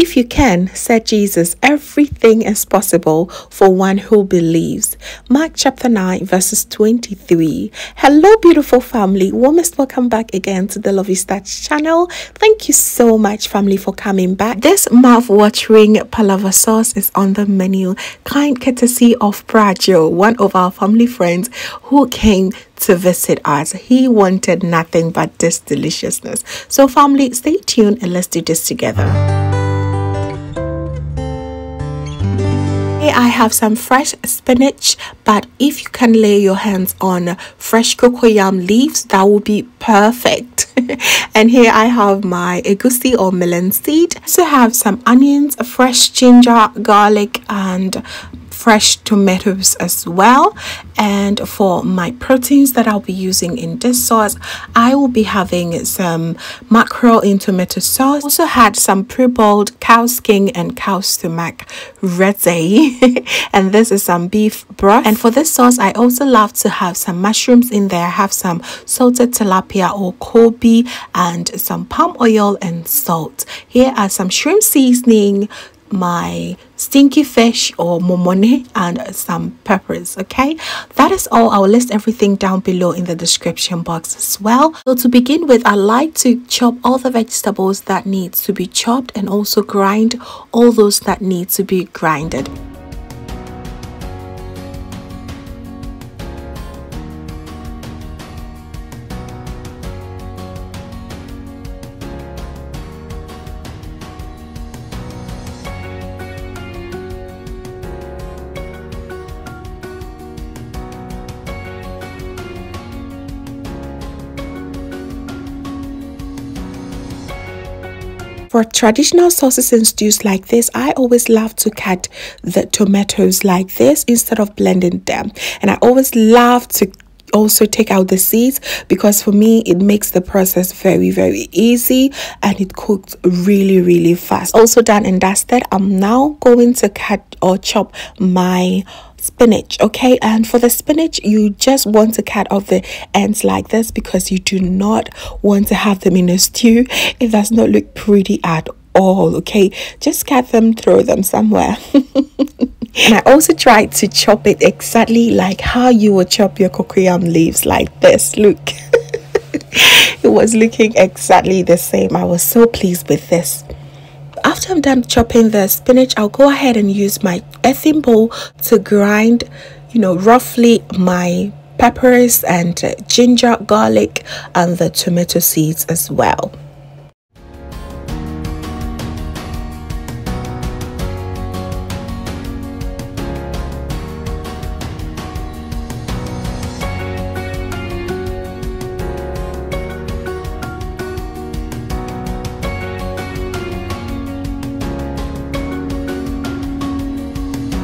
If you can, said Jesus, everything is possible for one who believes. Mark chapter 9, verses 23. Hello, beautiful family. Warmest welcome back again to the Lovystouch channel. Thank you so much, family, for coming back. This mouth-watering palava sauce is on the menu, kind courtesy of Prajo, one of our family friends who came to visit us. He wanted nothing but this deliciousness. So, family, stay tuned and let's do this together. I have some fresh spinach, but if you can lay your hands on fresh cocoyam leaves, that would be perfect. and here I have my egusi or melon seed. So have some onions, fresh ginger, garlic, and fresh tomatoes as well. And for my proteins that I'll be using in this sauce I will be having some mackerel in tomato sauce. Also had some pre-boiled cow skin and cow stomach ready and this is some beef broth. And for this sauce I also love to have some mushrooms in there. I have some salted tilapia or koobi and some palm oil and salt. Here are some shrimp seasoning my stinky fish or momone and some peppers okay? That is all. I'll list everything down below in the description box as well. So to begin with i like to chop all the vegetables that need to be chopped and also grind all those that need to be grinded For traditional sauces and stews like this, I always love to cut the tomatoes like this instead of blending them. And I always love to also take out the seeds because for me it makes the process very very easy and it cooks really really fast also done and dusted i'm now going to cut or chop my spinach okay? And for the spinach you just want to cut off the ends like this because you do not want to have them in a stew. It does not look pretty at all okay? Just cut them throw them somewhere. And i also tried to chop it exactly like how you would chop your cocoyam leaves like this. Look. It was looking exactly the same. I was so pleased with this after I'm done chopping the spinach, I'll go ahead and use my earthen bowl to grind, you know, roughly my peppers and ginger, garlic, and the tomato seeds as well.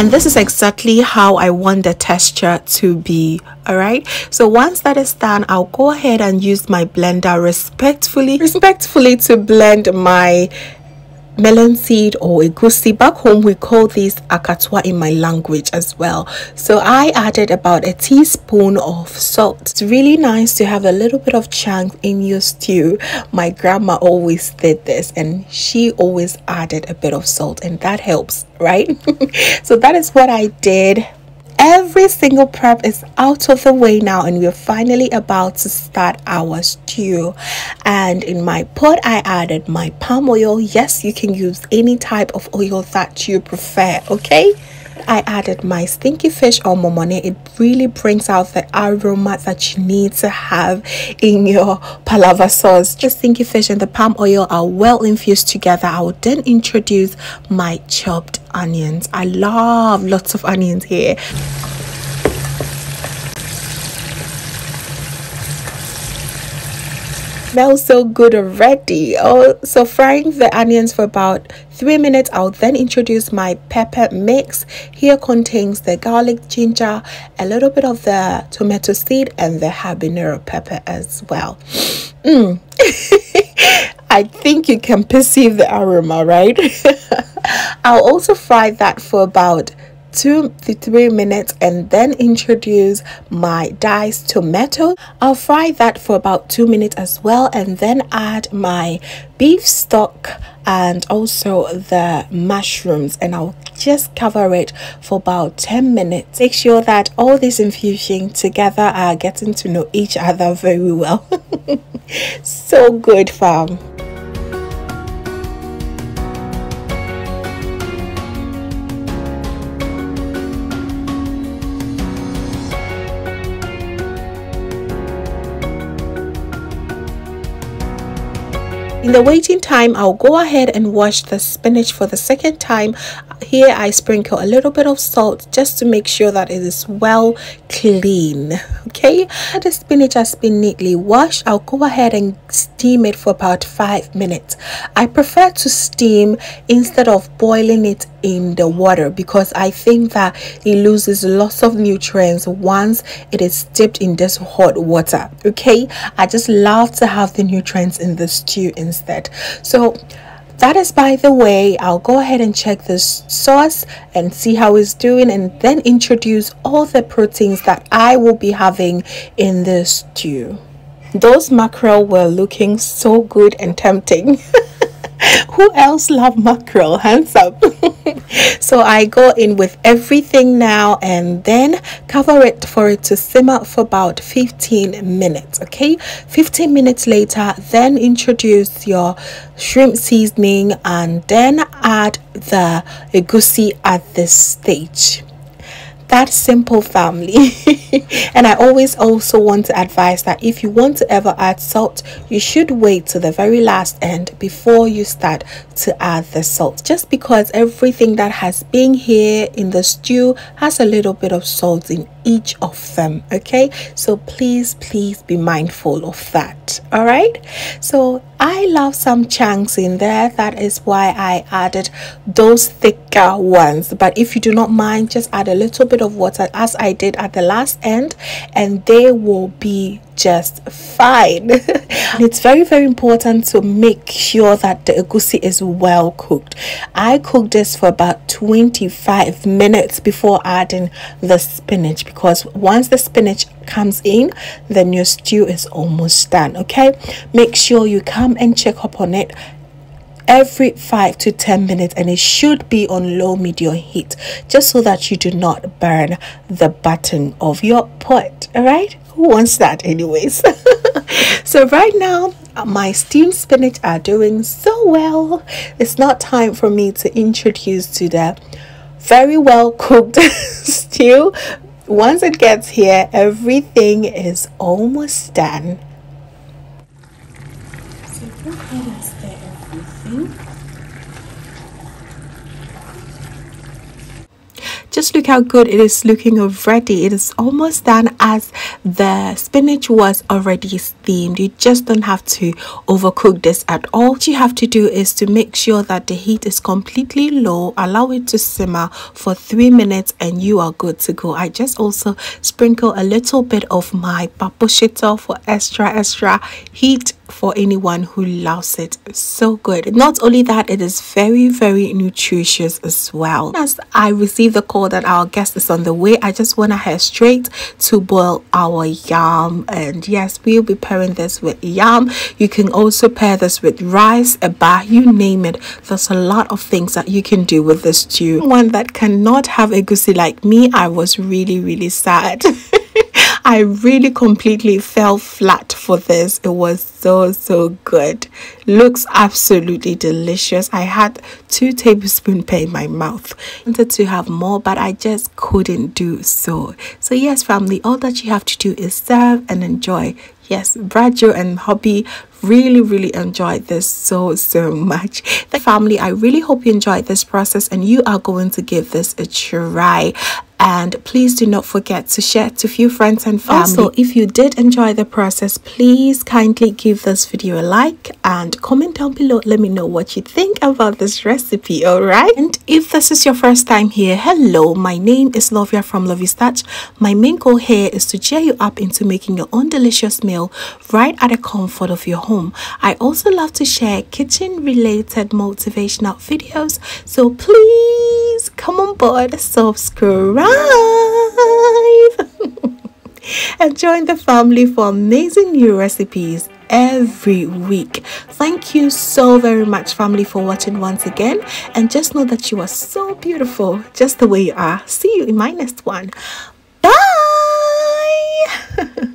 And this is exactly how I want the texture to be all right so once that is done I'll go ahead and use my blender respectfully respectfully to blend my melon seed or a egusi back home we call this akatwa in my language as well. So i added about a teaspoon of salt. It's really nice to have a little bit of chunk in your stew. My grandma always did this and she always added a bit of salt and that helps right? So that is what i did every single prep is out of the way now and we're finally about to start our stew and in my pot i added my palm oil yes you can use any type of oil that you prefer okay I added my stinky fish or momone. It really brings out the aroma that you need to have in your palava sauce. The stinky fish and the palm oil are well infused together. I will then introduce my chopped onions. I love lots of onions here. smells so good already oh so frying the onions for about three minutes i'll then introduce my pepper mix here contains the garlic ginger a little bit of the tomato seed and the habanero pepper as well mm. i think you can perceive the aroma right? I'll also fry that for about two to three minutes and then introduce my diced tomato. I'll fry that for about two minutes as well and then add my beef stock and also the mushrooms and i'll just cover it for about 10 minutes. Make sure that all this infusion together are getting to know each other very well. So good fam in the waiting time i'll go ahead and wash the spinach for the second time. Here i sprinkle a little bit of salt just to make sure that it is well clean okay? The spinach has been neatly washed i'll go ahead and steam it for about five minutes. I prefer to steam instead of boiling it in the water because I think that it loses lots of nutrients once it is dipped in this hot water. Okay, I just love to have the nutrients in the stew instead. So that is by the way i'll go ahead and check this sauce and see how it's doing and then introduce all the proteins that i will be having in this stew those mackerel were looking so good and tempting who else love mackerel? Hands up. So i go in with everything now and then cover it for it to simmer for about 15 minutes okay? 15 minutes later then introduce your shrimp seasoning and then add the egusi at this stage that simple family. And i always also want to advise that if you want to ever add salt you should wait to the very last end before you start to add the salt. Just because everything that has been here in the stew has a little bit of salt in each of them okay? So please please be mindful of that all right? So i love some chunks in there. That is why i added those thicker ones. But if you do not mind just add a little bit of water as i did at the last end and they will be just fine. It's very very important to make sure that the egusi is well cooked. I cooked this for about 25 minutes before adding the spinach because once the spinach comes in then your stew is almost done okay? Make sure you come and check up on it every 5 to 10 minutes and it should be on low medium heat just so that you do not burn the bottom of your pot all right? Who wants that anyways? So right now my steamed spinach are doing so well. It's not time for me to introduce to the very well cooked stew. Once it gets here everything is almost done go ahead and stir everything just look how good it is looking already. It is almost done as the spinach was already steamed. You just don't have to overcook this at all. What you have to do is to make sure that the heat is completely low. Allow it to simmer for three minutes and you are good to go. I just also sprinkle a little bit of my pepper shito for extra extra heat for anyone who loves it. So good. Not only that it is very very nutritious as well. As i received the call that our guest is on the way. I just want to head straight to boil our yam. And yes we'll be pairing this with yam. You can also pair this with rice a bar you name it. There's a lot of things that you can do with this stew one that cannot have egusi like me i was really really sad I really completely fell flat for this. It was so, so good. Looks absolutely delicious. I had two tablespoons in my mouth. I wanted to have more, but I just couldn't do so. So yes, family, all that you have to do is serve and enjoy. Yes, Brajo and Hobby really really enjoyed this so so much the family i really hope you enjoyed this process and you are going to give this a try and please do not forget to share to few friends and family. Also, if you did enjoy the process, please kindly give this video a like and comment down below. Let me know what you think about this recipe, alright? And if this is your first time here, hello, my name is Lovia from Lovystouch. My main goal here is to cheer you up into making your own delicious meal right at the comfort of your home. I also love to share kitchen related motivational videos, so please come on board, subscribe, and join the family for amazing new recipes every week. Thank you so very much, family, for watching once again. And just know that you are so beautiful just the way you are. See you in my next one. Bye!